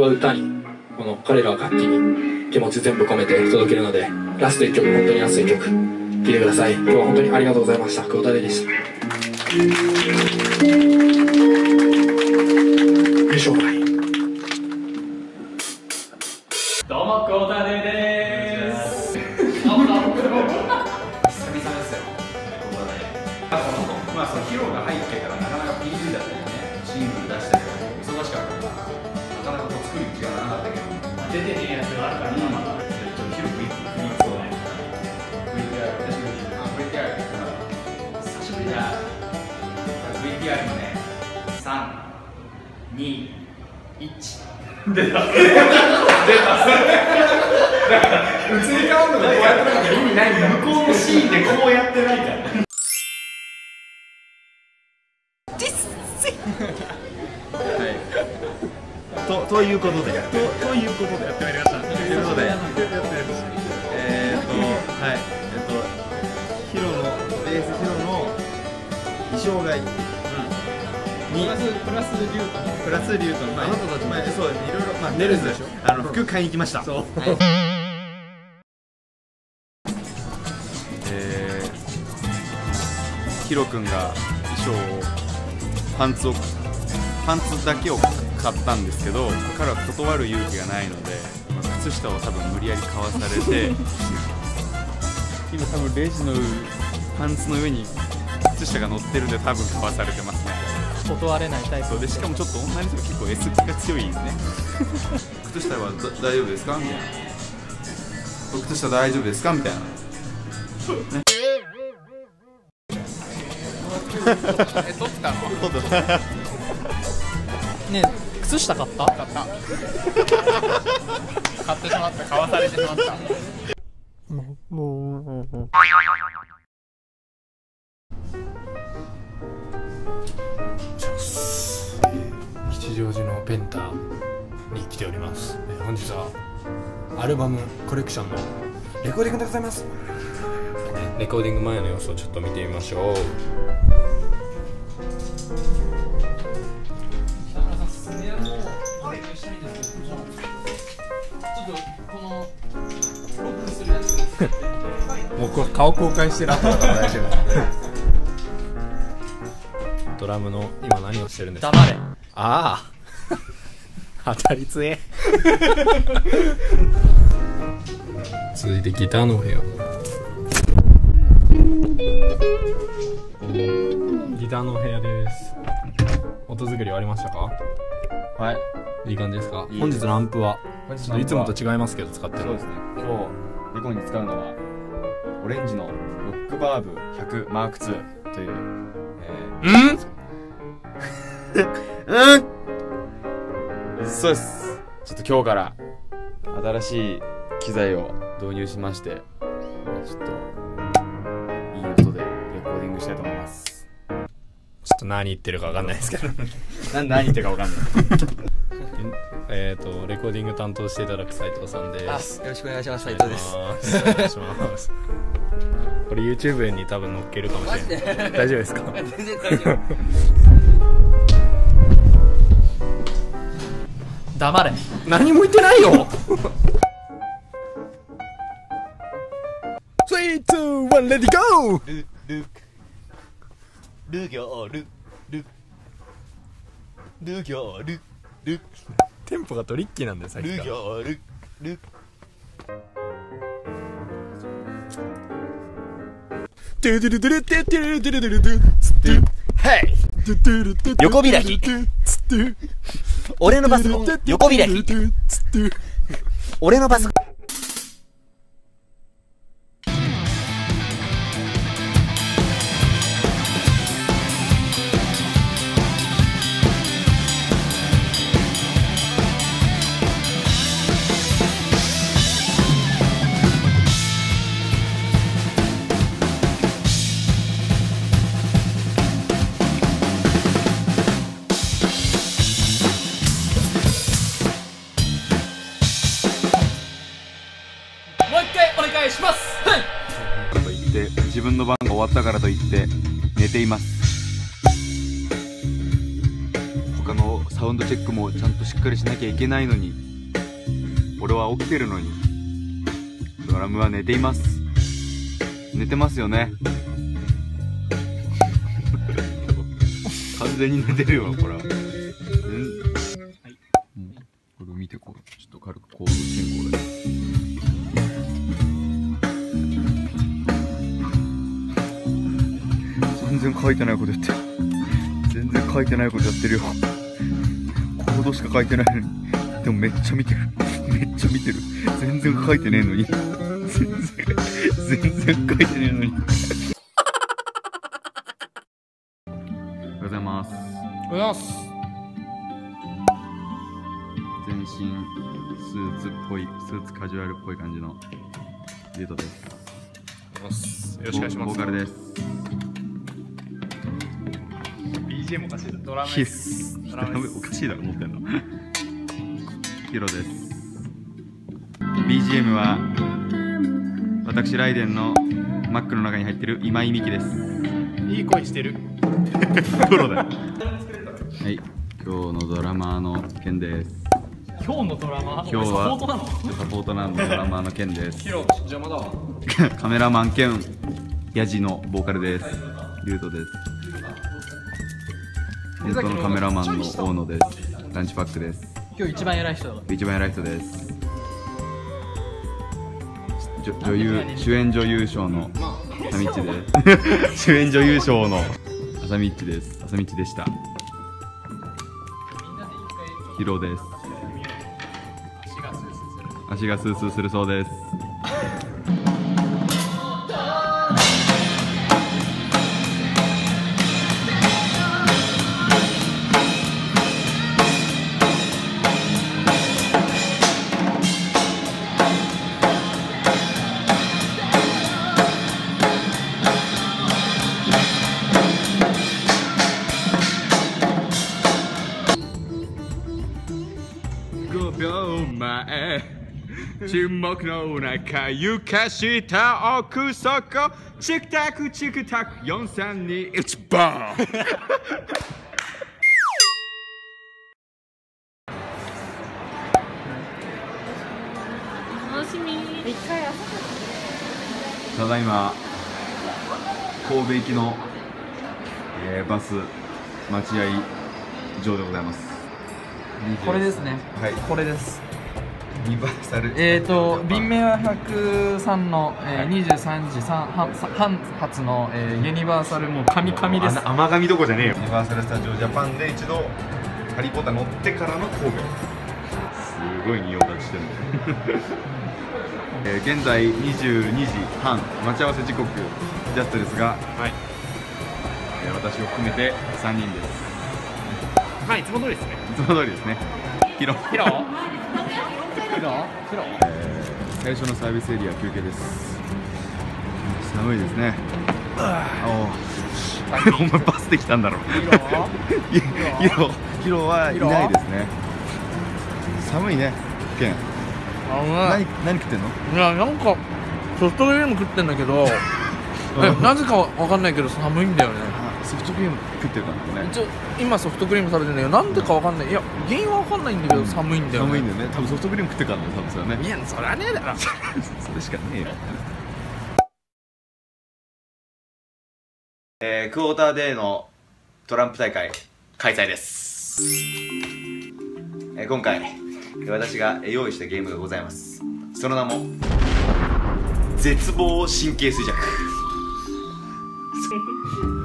は歌にこの彼らは楽器に気持ち全部込めて届けるのでラスト1曲本当にラスト1曲聴いてください。今日は本当にありがとうございました。久保田でした。優勝杯出た。出た。それだから移り変わるのがこうやってなかったら意味ないんだ向こうのシーンでこうやってないからとということで。とということでやってまいりました。ということでスプラスリュート。プラスリュート。の、まあ、あなたたち前そういろいろまあネルズでしょ。あの服買いに行きました。そう。えー、ヒロ君が衣装をパンツをパンツだけを買ったんですけど彼は断る勇気がないのでまあ靴下を多分無理やり買わされて今多分レジのパンツの上に靴下が乗ってるんで多分買わされてますね断れないタイプそうでしかもちょっと女の人結構 S が強いんですね。靴下はだ大丈夫ですか？みたいな靴下大丈夫ですか？みたいな。え取ったの？ねえ靴下買った？買った。買ってしまった。買わされてしまった。吉ペンタに来ております。えー本日はアルバムコレクションのレコーディングでございます。ねレコーディング前の様子をちょっと見てみましょう。もうこ 顔公開してる後だから大丈夫。ドラムの今何をしてるんですか？黙れ。ああ当たり強え続いてギターのお部屋。ギターのお部屋です。音作り終わりましたか？はい。いい感じですか？いい本日のアンプは。本日ちょっといつもと違いますけど使ってるそうですね。今日レコに使うのはオレンジのロックバーブ100マーク2という、えうん？ー、うん？そうです。ちょっと今日から新しい機材を導入しましてちょっといい音でレコーディングしたいと思います。ちょっと何言ってるか分かんないですけど。な 何言ってるかわかんない。えっとレコーディング担当していただく斉藤さんです。よろしくお願いします。斉藤ですします。お願いします。これ YouTube に多分載っけるかもしれない。大丈夫ですか？全然大丈夫黙れ。何も言ってないよ。3、2、1、レディゴールルル行ルルル行ルルテンポがトリッキーなんだよさっきルから行ルルトゥドゥルドゥルトゥトゥルドゥルドゥルドゥツットゥヘイトゥトゥルトゥトゥ横開きトゥツットゥ俺のパソコン横開き 俺のパソコンいます。他のサウンドチェックもちゃんとしっかりしなきゃいけないのに。俺は起きてるのに。ドラムは寝ています。寝てますよね。完全に寝てるよこれは、うん。うん。これを見てこう。ちょっと軽くコード進行で全然書いてないことやってる。全然書いてないことやってるよ。コードしか書いてないのに。でもめっちゃ見てる。めっちゃ見てる。全然書いてねえのに。全然全然書いてねえのに。おはようございます。おはようございます。全身スーツっぽいスーツカジュアルっぽい感じのリードです。よろしくお願いします。ボーカルです BGM おかしいだドラムヒスおかしいだろ思ってんの。ヒロです。BGM は私ライデンのマックの中に入ってる今井美樹です。いい声してる。プロだよ。はい。今日のドラマーのケンです。今日のドラマ？今日はサポートなの？サポートなんでドラマーのケンです。ヒロ邪魔だわ。カメラマン兼ヤジのボーカルです。リュウトです本当のカメラマンの大野です。ランチパックです今日一番偉い人。だ一番偉い人です。女優主演女優賞の朝道で。す主演女優賞の朝道です。朝道でした。ヒロです。足がスースーするそうです沈黙の中床下奥底チクタクチクタク4321バーン楽しみ。一回朝ただいま神戸行きの、えーバス待合場でございます。これですね。はい。これですユニバーサル。えーと便名は103の、えー、23時3半半発の、えーユニバーサルもう神々です。甘神どこじゃねえよ。ユニバーサル・スタジオ・ジャパンで一度ハリー・ポッター乗ってからの神戸すごい仁王立ちしてる えー現在22時半。待ち合わせ時刻ジャストですが、はい。えー私を含めて3人です。はいいつも通りですね。いつも通りですね。ヒロ。ヒロヒロヒロえー最初のサービスエリア休憩です。寒いですね。お お前バスで来たんだろ。ヒロヒロはいないですね。寒いねケン。何何食ってんの？いやなんかソフトクリーム食ってんだけど。えなぜかわかんないけど寒いんだよね。あソフトクリーム食ってたんだね。一応今ソフトクリーム食べてんだけどなんでかわかんない。いや原因はわかんないんだけど寒いんだよね。寒いんだよね。多分ソフトクリーム食ってからの多分それはね。いやそりゃねえだろ。それしかねえよ。えークォーターデーのトランプ大会開催です、えー今回えー私がえー用意したゲームがございます。その名も絶望神経衰弱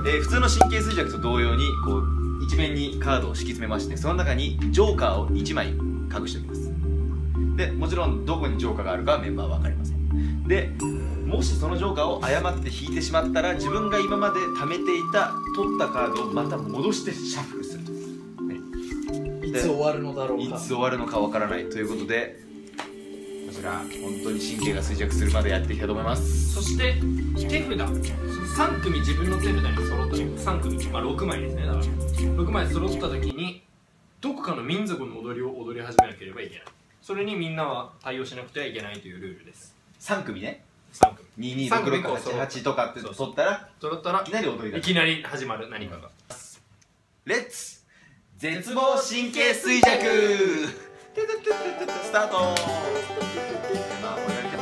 えー普通の神経衰弱と同様にこう一面にカードを敷き詰めましてその中にジョーカーを1枚隠しておきます。でもちろんどこにジョーカーがあるかはメンバーは分かりません。でもしそのジョーカーを誤って引いてしまったら自分が今まで貯めていた取ったカードをまた戻してシャッフルする。いつ終わるのだろうか。いつ終わるのかわからないということでこちら本当に神経が衰弱するまでやっていきたいと思います。そして手札。3組自分の手札に揃った。3組、まあ、6枚ですね。だから6枚揃った時にどこかの民族の踊りを踊り始めなければいけない。それにみんなは対応しなくてはいけないというルールです。3組ね。3組。三組こう揃う226688とかって取ったら揃ったらいきなり踊りいだきなり始まる何かが。レッツ絶望神経衰弱スタートまあこれだけ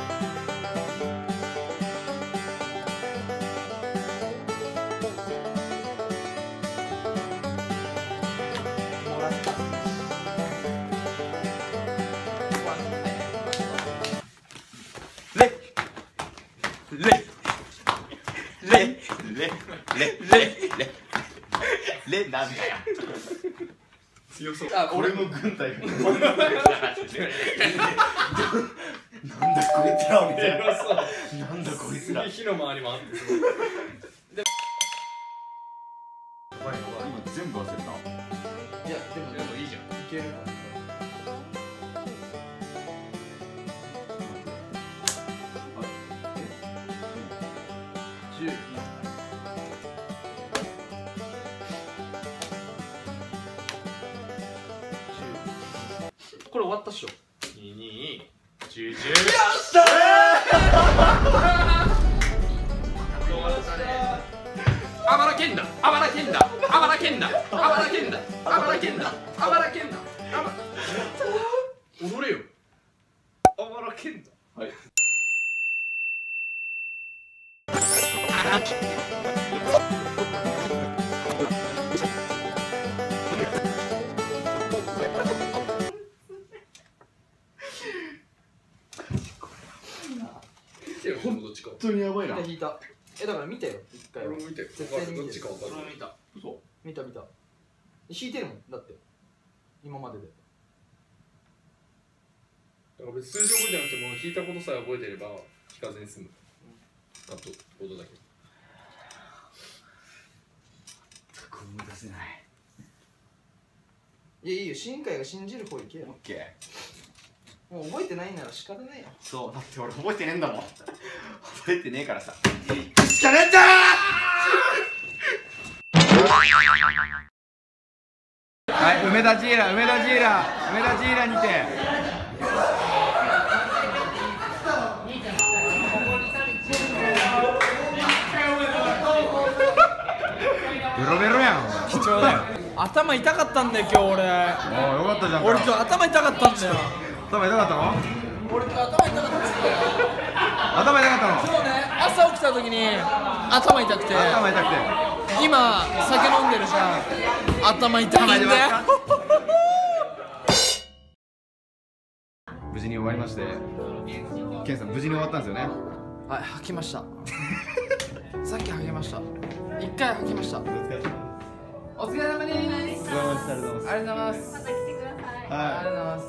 レレレレレレレレなんだよ強そう。あ俺。の軍隊がな。んだこいつら。みたいななんだこいつら。火の周りもあって今全部忘れたわったっしょ。えだから見たよ一回は。俺も見て絶対に見てる。どっちか分かる。俺も見た。嘘。見た見た。引いてるもんだって。今までで。だから別に数字覚えてなくても弾いたことさえ覚えてれば弾かずに済む。あとことだけ思い出せない。いやいいよ。新海が信じる方行けよ。オッケー。もう覚えてないなら仕方ないよ。そう。だって俺覚えてねえんだもん。覚えてねえからさしかねえんだはい梅田ジーラ梅田ジーラ梅田ジーラにて。ベロベロやん貴重だよ。頭痛かったんだよ今日俺。おいよかったじゃん俺今日頭痛かったんだよ。頭痛かったの？俺今日頭痛かったんだよ頭痛かったの。今日ね朝起きた時に頭痛くて。頭痛くて。今酒飲んでるじゃん。頭痛いんだよ。無事に終わりまして。ケンさん無事に終わったんですよね。はい吐きました。さっき吐きました。一回吐きました。お疲れ様です。お疲れ様です。ありがとうございます。ありがとうございますまた来てください。ありがとうございます。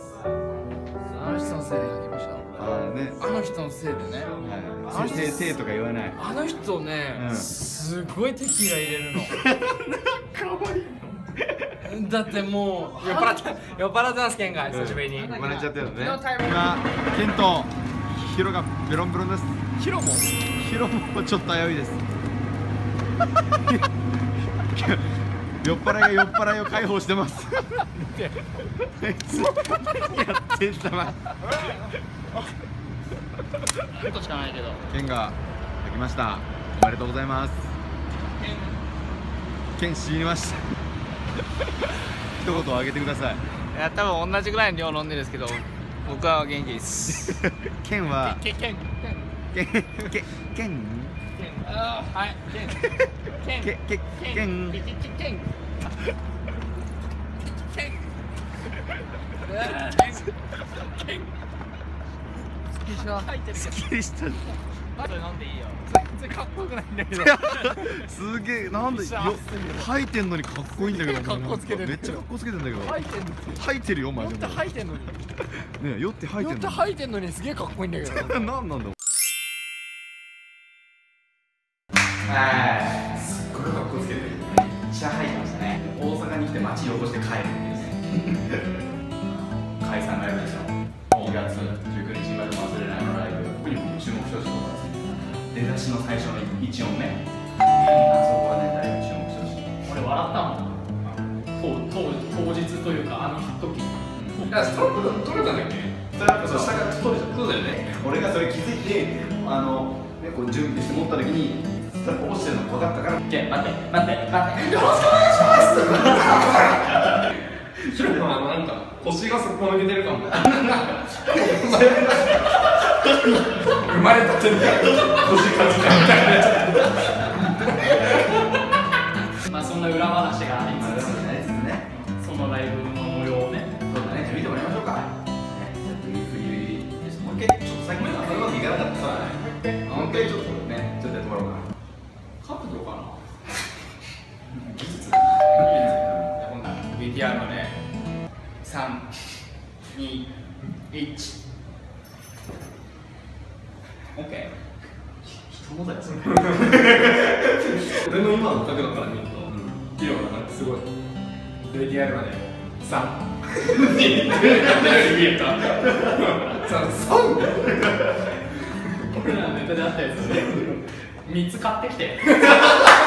あの人のせいで吐きました。あーね。あの人のせいでね。はいせせせとか言わない。あの人ね、うん。すごいテキーラ入れるの。かわいい。だってもう酔っ払って酔っ払ってますケンが久しぶりに。笑っちゃったよね。昨日タイム今ケンとヒロがベロンベロンです。ヒロも？ヒロもちょっと危ういです。酔っ払いが酔っ払いを解放してます。やってんだまちょっとしかないけど。ケンができました。おめでとうございます。ケン死にました。一言あげてください。いや多分同じぐらいの量飲んでるんですけど僕は元気です。ケンはケンケンケンケンケンあーはいってるけどすっきりした。まだ飲んでいいよ。全然かっこよくないんだけど。すげえ。なんでよ吐いてんのにかっこいいんだけど かっこつけてる。めっちゃかっこつけてんだけど。吐いてんの吐いてるよマ酔ってジで吐いてんのに。ねえ酔って吐い酔っててんの吐いてんのにすげえかっこいいんだけど。なんなんだよはいすっごい格好つけてめっちゃ入ってましたね。大阪に来て街汚して帰るんです解散ライブですよ2月出だしの最初の1音目。あそこはね。だいぶ注目してほしい。俺笑ったもん。当当当日というかあの時。いやストラップ取れたんだっけ？ストラップそう。下が取れちゃったそうだよね。俺がそれ気づいてあの、ね、こう準備して持った時にストラップ落ちてるの分かったから「じゃ待って待って待って。よろしくお願いします」ヒロ君あのなんか腰がすっぽ抜けてるかも 生まれたてみたいな腰かじかみたいなまあそんな裏話がありまあつでもね。そのライブの模様をね。そうだね、見てもらいましょうか。ね、ちょっとゆっくりもう一回、ちょっとさっきまでうまくいかなかった。から、もう一回ちょっとたさ三俺らのネタであったやつ3つ買ってきて「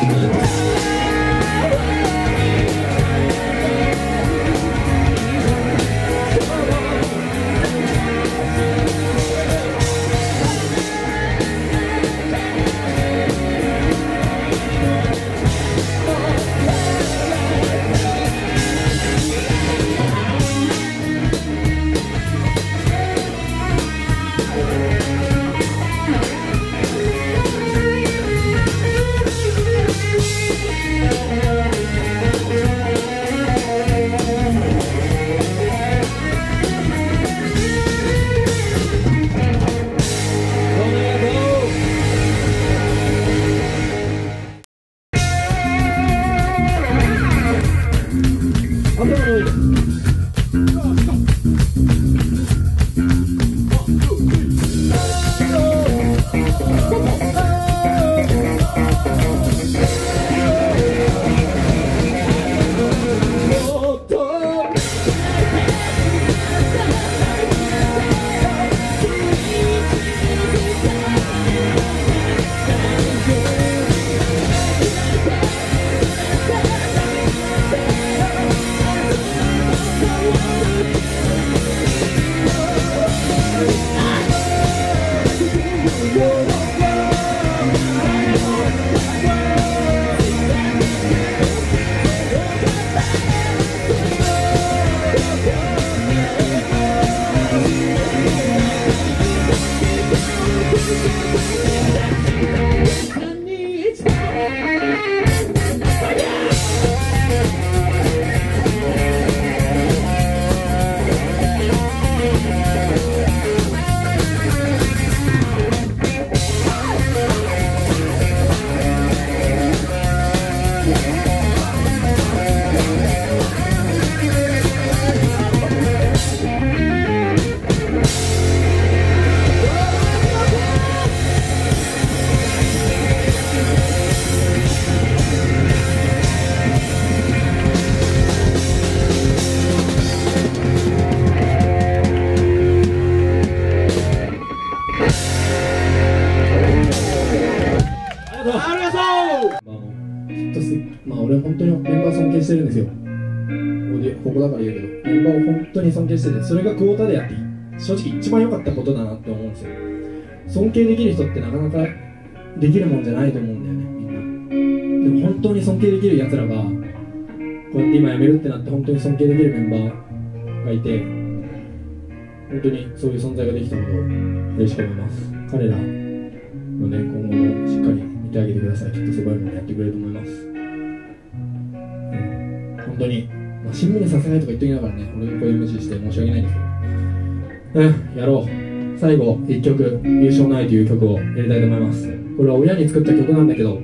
あ正直一番良かったことだなって思うんですよ。尊敬できる人ってなかなかできるもんじゃないと思うんだよね、みんな。でも本当に尊敬できる奴らが、こうやって今辞めるってなって本当に尊敬できるメンバーがいて、本当にそういう存在ができたことを嬉しく思います。彼らのね、今後もしっかり見てあげてください。きっとすごいものやってくれると思います。うん、本当に、まあ、新聞にさせないとか言っときながらね、俺がこういう MC して申し訳ないんですけど、うん、やろう。最後、1曲、優勝ないという曲をやりたいと思います。これは親に作った曲なんだけど、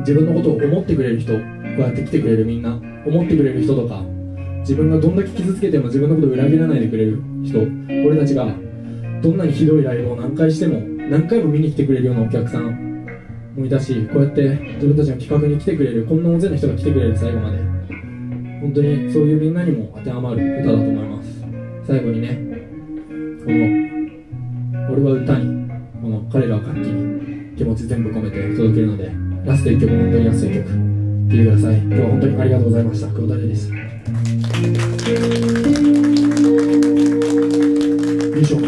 自分のことを思ってくれる人、こうやって来てくれるみんな、思ってくれる人とか、自分がどんだけ傷つけても自分のことを裏切らないでくれる人、俺たちがどんなにひどいライブを何回しても何回も見に来てくれるようなお客さんもいたしこうやって自分たちの企画に来てくれるこんな大勢の人が来てくれる最後まで本当にそういうみんなにも当てはまる歌だと思います最後にねこの俺は歌にこの彼らは楽器に気持ち全部込めて届けるのでラスト1曲本当にラスト1曲聴いてください。今日は本当にありがとうございました。久保田でした優勝会す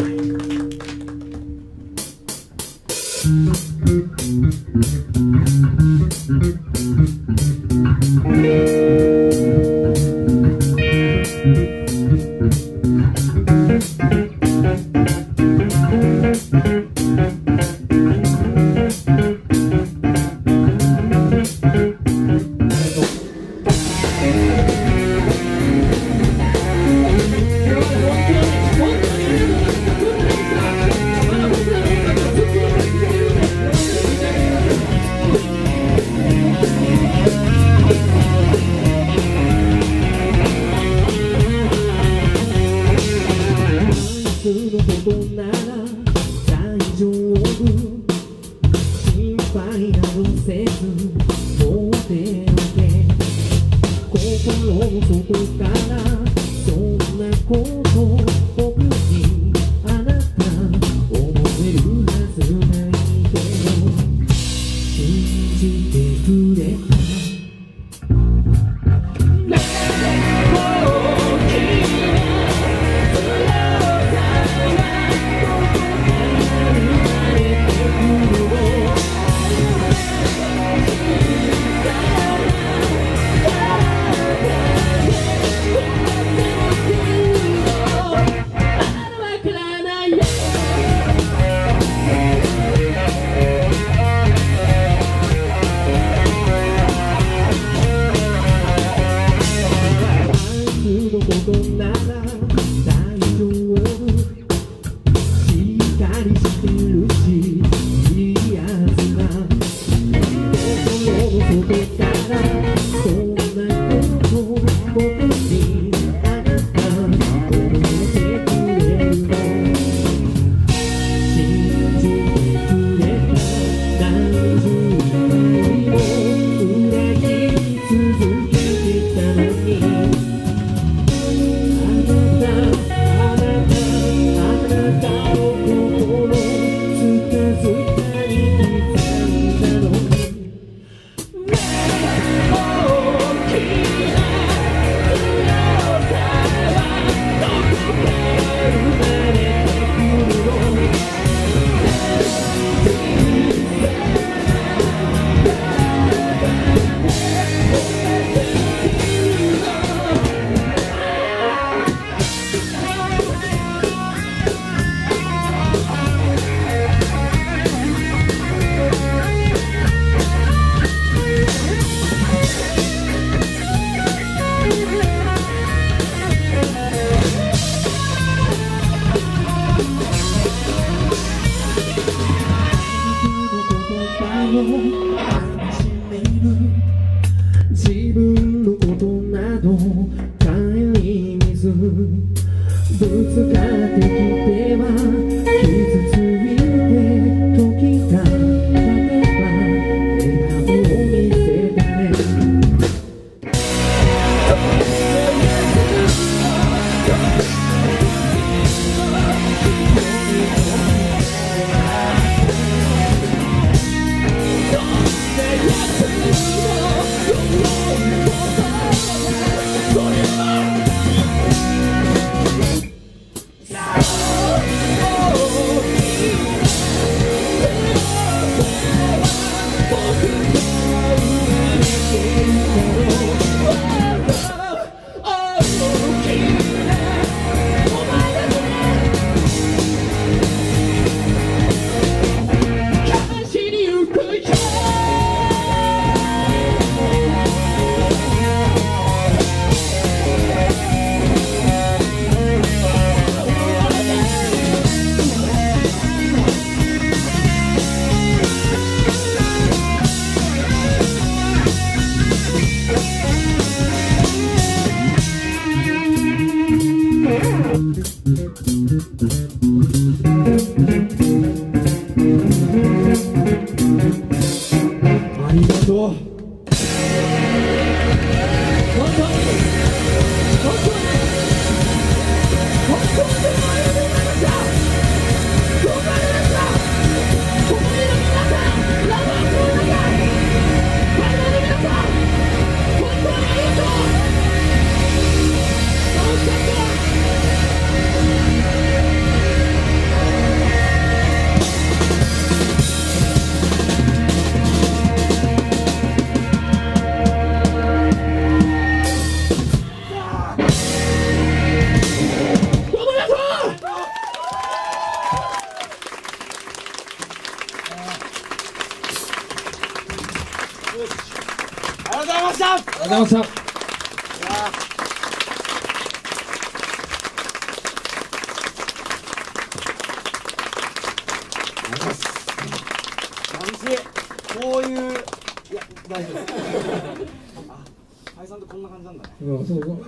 こんな感じなんだね。うん、そうそう。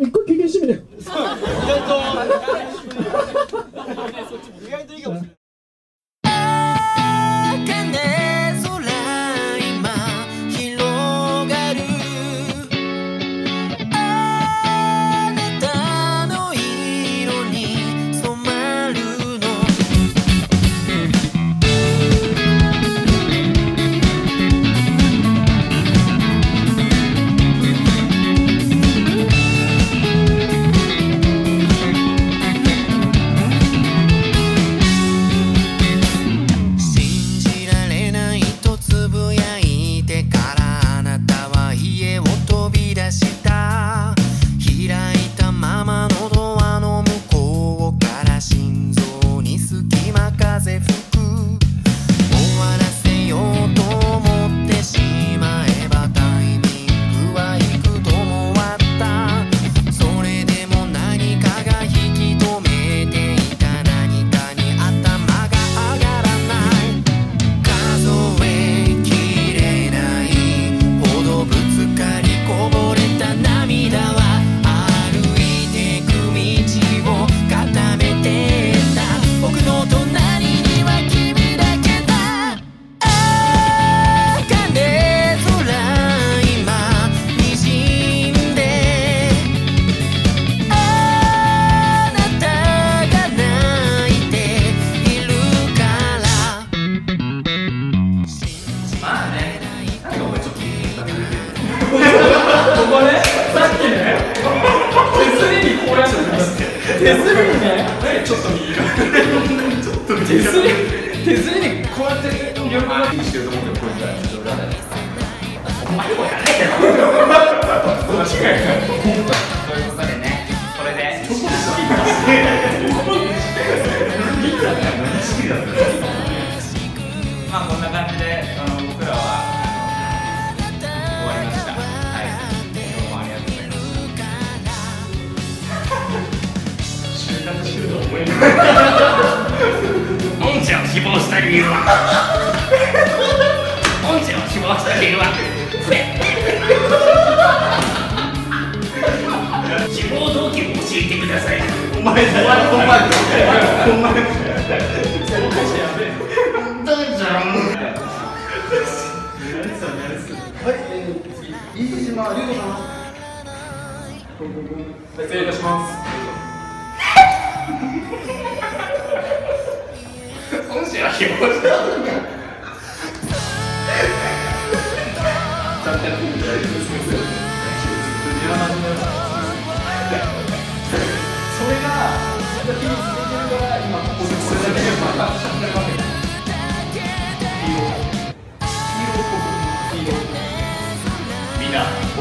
一回経験してみれ。意外と。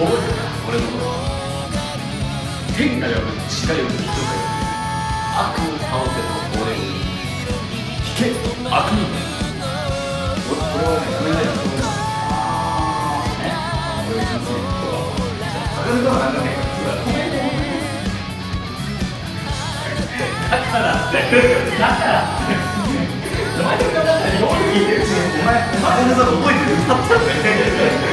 覚えてる俺のこと天下より地下より人かよ悪を倒せと俺に聞け悪人俺はめないと思うああね俺の人生はなんかねだからだからてお前お前お前のさ覚えてる？歌ったんだよ